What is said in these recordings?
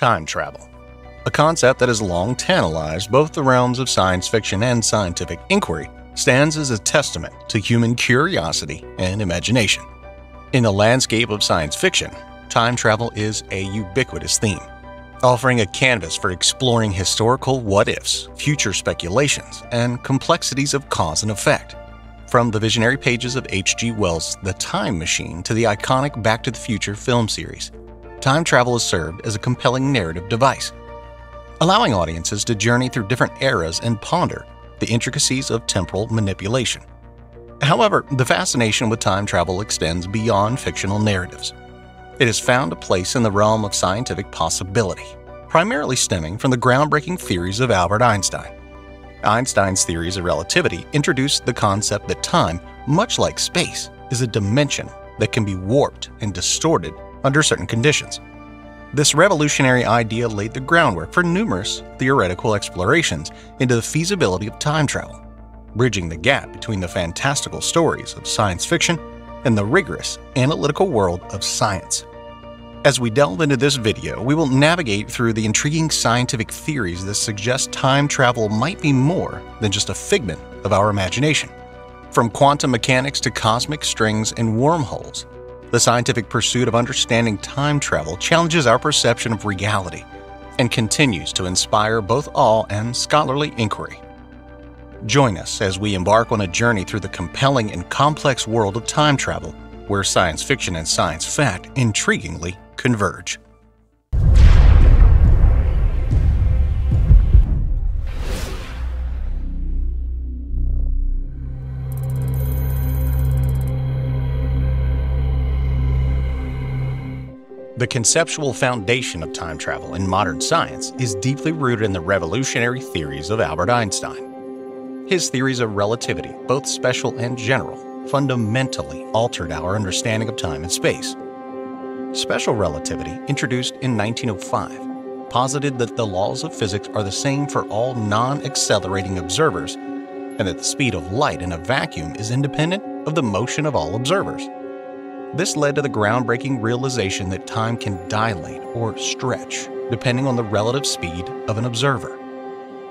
Time travel. A concept that has long tantalized both the realms of science fiction and scientific inquiry stands as a testament to human curiosity and imagination. In the landscape of science fiction, time travel is a ubiquitous theme, offering a canvas for exploring historical what ifs, future speculations, and complexities of cause and effect. From the visionary pages of H.G. Wells' The Time Machine to the iconic Back to the Future film series, time travel has served as a compelling narrative device, allowing audiences to journey through different eras and ponder the intricacies of temporal manipulation. However, the fascination with time travel extends beyond fictional narratives. It has found a place in the realm of scientific possibility, primarily stemming from the groundbreaking theories of Albert Einstein. Einstein's theories of relativity introduced the concept that time, much like space, is a dimension that can be warped and distorted under certain conditions. This revolutionary idea laid the groundwork for numerous theoretical explorations into the feasibility of time travel, bridging the gap between the fantastical stories of science fiction and the rigorous analytical world of science. As we delve into this video, we will navigate through the intriguing scientific theories that suggest time travel might be more than just a figment of our imagination. From quantum mechanics to cosmic strings and wormholes, the scientific pursuit of understanding time travel challenges our perception of reality and continues to inspire both awe and scholarly inquiry. Join us as we embark on a journey through the compelling and complex world of time travel, where science fiction and science fact intriguingly converge. The conceptual foundation of time travel in modern science is deeply rooted in the revolutionary theories of Albert Einstein. His theories of relativity, both special and general, fundamentally altered our understanding of time and space. Special relativity, introduced in 1905, posited that the laws of physics are the same for all non accelerating observers and that the speed of light in a vacuum is independent of the motion of all observers. This led to the groundbreaking realization that time can dilate or stretch depending on the relative speed of an observer.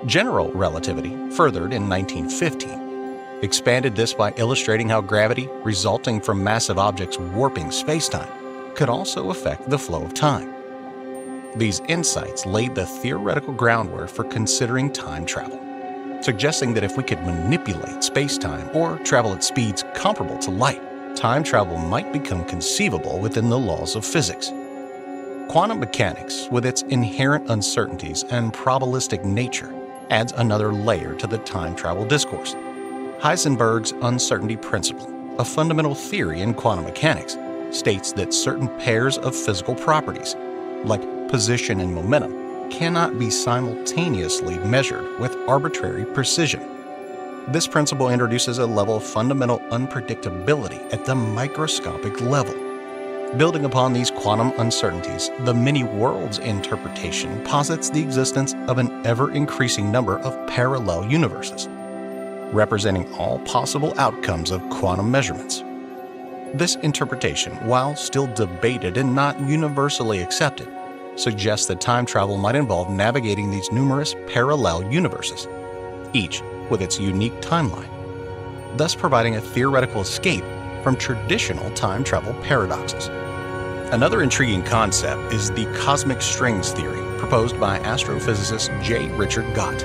General relativity, furthered in 1915, expanded this by illustrating how gravity, resulting from massive objects warping spacetime, could also affect the flow of time. These insights laid the theoretical groundwork for considering time travel, suggesting that if we could manipulate spacetime or travel at speeds comparable to light, time travel might become conceivable within the laws of physics. Quantum mechanics, with its inherent uncertainties and probabilistic nature, adds another layer to the time travel discourse. Heisenberg's uncertainty principle, a fundamental theory in quantum mechanics, states that certain pairs of physical properties, like position and momentum, cannot be simultaneously measured with arbitrary precision. This principle introduces a level of fundamental unpredictability at the microscopic level. Building upon these quantum uncertainties, the many worlds interpretation posits the existence of an ever increasing number of parallel universes, representing all possible outcomes of quantum measurements. This interpretation, while still debated and not universally accepted, suggests that time travel might involve navigating these numerous parallel universes, each with its unique timeline, thus providing a theoretical escape from traditional time travel paradoxes. Another intriguing concept is the cosmic strings theory proposed by astrophysicist J. Richard Gott.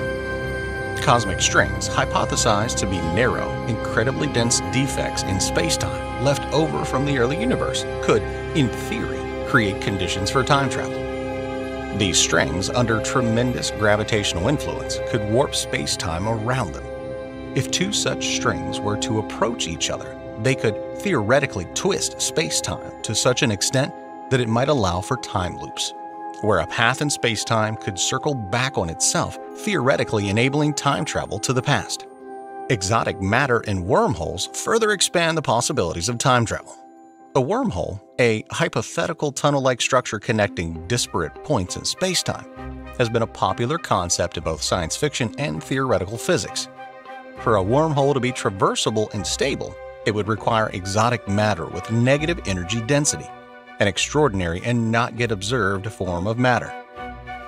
Cosmic strings, hypothesized to be narrow, incredibly dense defects in spacetime left over from the early universe, could, in theory, create conditions for time travel. These strings, under tremendous gravitational influence, could warp spacetime around them. If two such strings were to approach each other, they could theoretically twist spacetime to such an extent that it might allow for time loops where a path in spacetime could circle back on itself, theoretically enabling time travel to the past. Exotic matter and wormholes further expand the possibilities of time travel. A wormhole, a hypothetical tunnel like structure connecting disparate points in spacetime, has been a popular concept in both science fiction and theoretical physics. For a wormhole to be traversable and stable, it would require exotic matter with negative energy density, an extraordinary and not yet observed form of matter.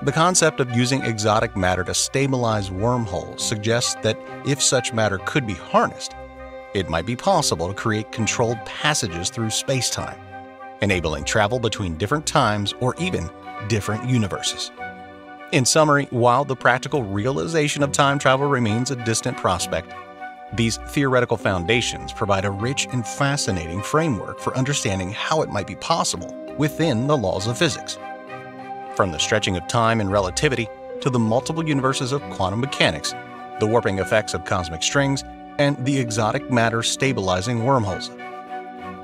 The concept of using exotic matter to stabilize wormholes suggests that if such matter could be harnessed, it might be possible to create controlled passages through spacetime, enabling travel between different times or even different universes. In summary, while the practical realization of time travel remains a distant prospect, these theoretical foundations provide a rich and fascinating framework for understanding how it might be possible within the laws of physics. From the stretching of time and relativity to the multiple universes of quantum mechanics, the warping effects of cosmic strings, and the exotic matter stabilizing wormholes.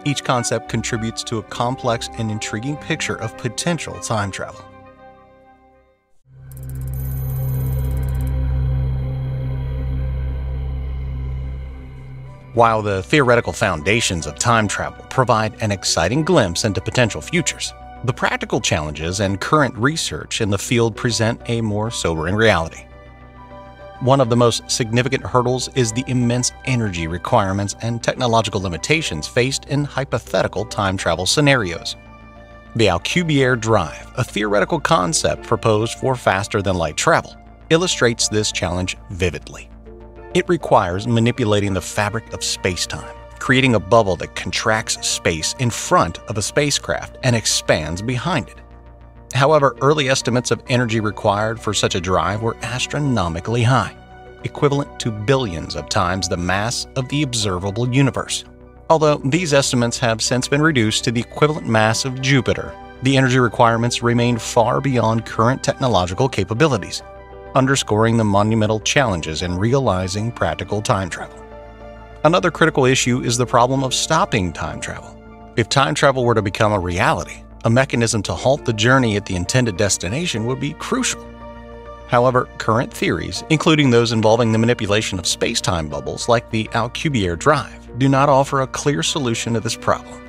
Each concept contributes to a complex and intriguing picture of potential time travel. While the theoretical foundations of time travel provide an exciting glimpse into potential futures, the practical challenges and current research in the field present a more sobering reality. One of the most significant hurdles is the immense energy requirements and technological limitations faced in hypothetical time travel scenarios. The Alcubierre drive, a theoretical concept proposed for faster than light travel, illustrates this challenge vividly. It requires manipulating the fabric of spacetime, creating a bubble that contracts space in front of a spacecraft and expands behind it. However, early estimates of energy required for such a drive were astronomically high, equivalent to billions of times the mass of the observable universe. Although these estimates have since been reduced to the equivalent mass of Jupiter, the energy requirements remain far beyond current technological capabilities underscoring the monumental challenges in realizing practical time travel. Another critical issue is the problem of stopping time travel. If time travel were to become a reality, a mechanism to halt the journey at the intended destination would be crucial. However, current theories, including those involving the manipulation of space-time bubbles like the Alcubierre drive, do not offer a clear solution to this problem.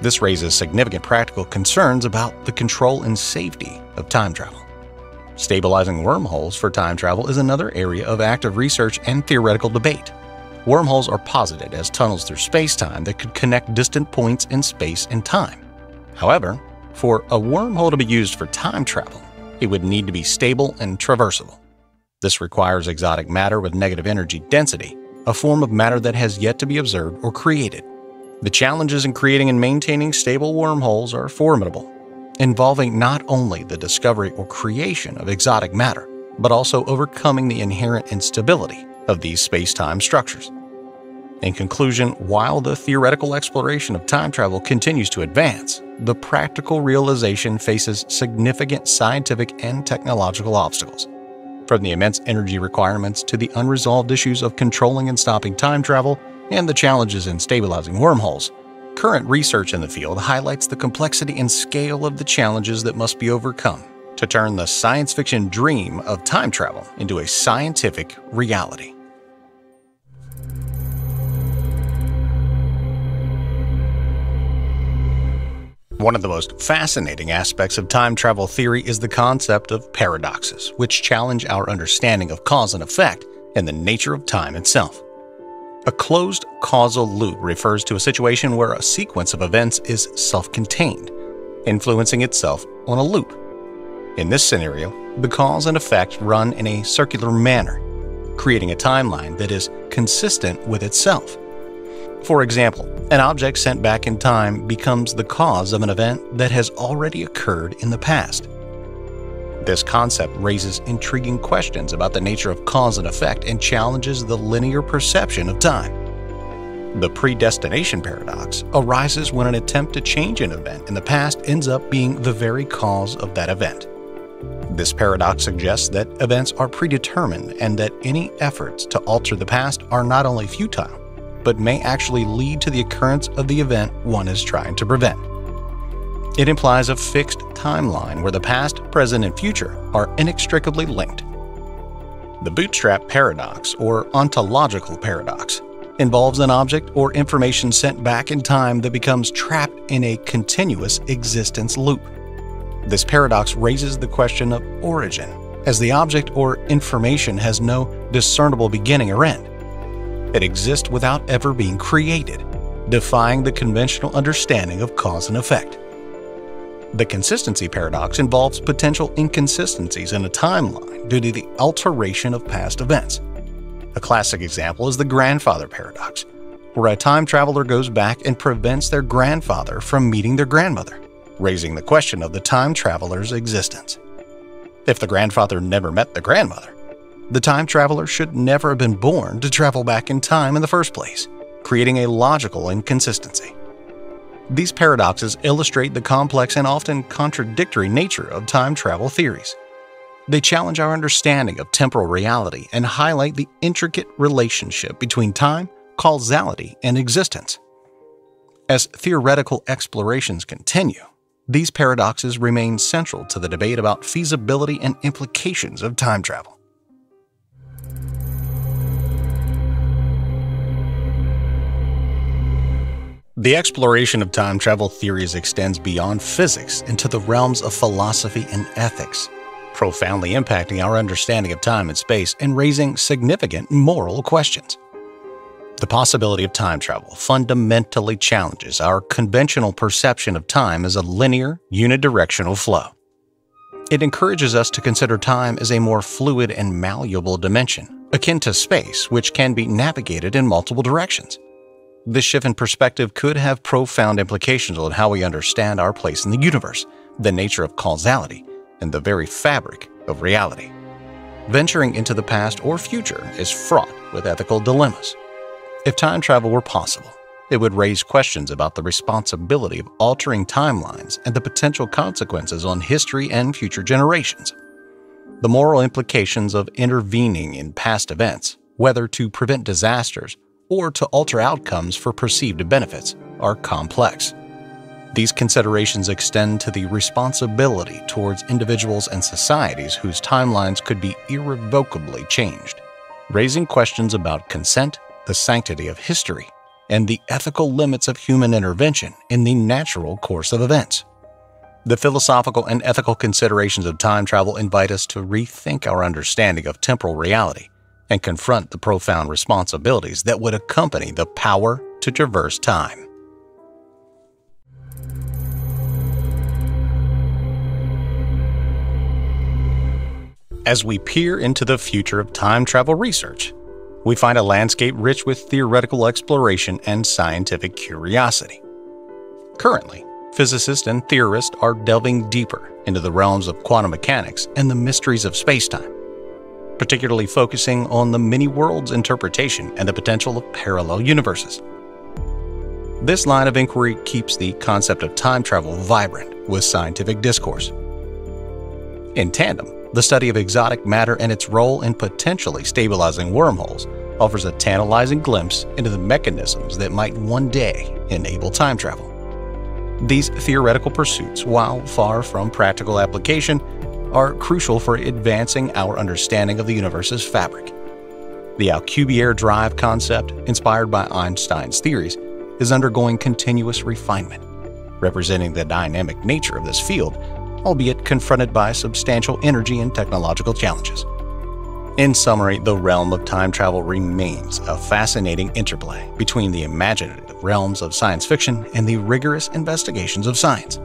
This raises significant practical concerns about the control and safety of time travel. Stabilizing wormholes for time travel is another area of active research and theoretical debate. Wormholes are posited as tunnels through space-time that could connect distant points in space and time. However, for a wormhole to be used for time travel, it would need to be stable and traversable. This requires exotic matter with negative energy density, a form of matter that has yet to be observed or created. The challenges in creating and maintaining stable wormholes are formidable, involving not only the discovery or creation of exotic matter, but also overcoming the inherent instability of these space-time structures. In conclusion, while the theoretical exploration of time travel continues to advance, the practical realization faces significant scientific and technological obstacles. From the immense energy requirements to the unresolved issues of controlling and stopping time travel and the challenges in stabilizing wormholes, Current research in the field highlights the complexity and scale of the challenges that must be overcome to turn the science fiction dream of time travel into a scientific reality. One of the most fascinating aspects of time travel theory is the concept of paradoxes, which challenge our understanding of cause and effect and the nature of time itself. A closed causal loop refers to a situation where a sequence of events is self contained, influencing itself on a loop. In this scenario, the cause and effect run in a circular manner, creating a timeline that is consistent with itself. For example, an object sent back in time becomes the cause of an event that has already occurred in the past. This concept raises intriguing questions about the nature of cause and effect and challenges the linear perception of time. The predestination paradox arises when an attempt to change an event in the past ends up being the very cause of that event. This paradox suggests that events are predetermined and that any efforts to alter the past are not only futile, but may actually lead to the occurrence of the event one is trying to prevent. It implies a fixed timeline where the past, present, and future are inextricably linked. The bootstrap paradox, or ontological paradox, involves an object or information sent back in time that becomes trapped in a continuous existence loop. This paradox raises the question of origin, as the object or information has no discernible beginning or end. It exists without ever being created, defying the conventional understanding of cause and effect. The consistency paradox involves potential inconsistencies in a timeline due to the alteration of past events. A classic example is the grandfather paradox, where a time traveler goes back and prevents their grandfather from meeting their grandmother, raising the question of the time traveler's existence. If the grandfather never met the grandmother, the time traveler should never have been born to travel back in time in the first place, creating a logical inconsistency. These paradoxes illustrate the complex and often contradictory nature of time travel theories. They challenge our understanding of temporal reality and highlight the intricate relationship between time, causality, and existence. As theoretical explorations continue, these paradoxes remain central to the debate about feasibility and implications of time travel. The exploration of time travel theories extends beyond physics into the realms of philosophy and ethics, profoundly impacting our understanding of time and space and raising significant moral questions. The possibility of time travel fundamentally challenges our conventional perception of time as a linear, unidirectional flow. It encourages us to consider time as a more fluid and malleable dimension, akin to space, which can be navigated in multiple directions. This shift in perspective could have profound implications on how we understand our place in the universe, the nature of causality, and the very fabric of reality. Venturing into the past or future is fraught with ethical dilemmas. If time travel were possible, it would raise questions about the responsibility of altering timelines and the potential consequences on history and future generations. The moral implications of intervening in past events, whether to prevent disasters or to alter outcomes for perceived benefits are complex. These considerations extend to the responsibility towards individuals and societies whose timelines could be irrevocably changed, raising questions about consent, the sanctity of history, and the ethical limits of human intervention in the natural course of events. The philosophical and ethical considerations of time travel invite us to rethink our understanding of temporal reality and confront the profound responsibilities that would accompany the power to traverse time. As we peer into the future of time travel research, we find a landscape rich with theoretical exploration and scientific curiosity. Currently, physicists and theorists are delving deeper into the realms of quantum mechanics and the mysteries of spacetime particularly focusing on the many worlds interpretation and the potential of parallel universes. This line of inquiry keeps the concept of time travel vibrant with scientific discourse. In tandem, the study of exotic matter and its role in potentially stabilizing wormholes offers a tantalizing glimpse into the mechanisms that might one day enable time travel. These theoretical pursuits, while far from practical application, are crucial for advancing our understanding of the universe's fabric. The Alcubierre drive concept, inspired by Einstein's theories, is undergoing continuous refinement, representing the dynamic nature of this field, albeit confronted by substantial energy and technological challenges. In summary, the realm of time travel remains a fascinating interplay between the imaginative realms of science fiction and the rigorous investigations of science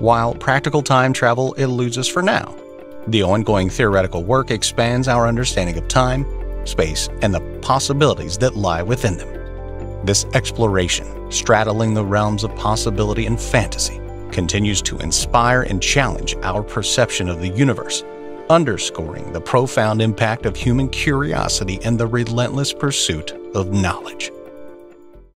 while practical time travel eludes us for now. The ongoing theoretical work expands our understanding of time, space, and the possibilities that lie within them. This exploration, straddling the realms of possibility and fantasy, continues to inspire and challenge our perception of the universe, underscoring the profound impact of human curiosity and the relentless pursuit of knowledge.